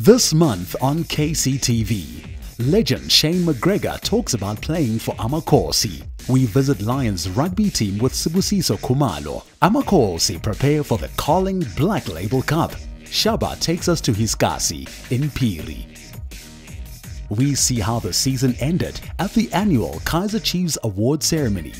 This month on KCTV, legend Shane McGregor talks about playing for Amakosi. We visit Lions rugby team with Sibusiso Kumalo. Amakosi prepare for the Carling Black Label Cup. Shaba takes us to his kasi in Phiri. We see how the season ended at the annual Kaizer Chiefs Award ceremony.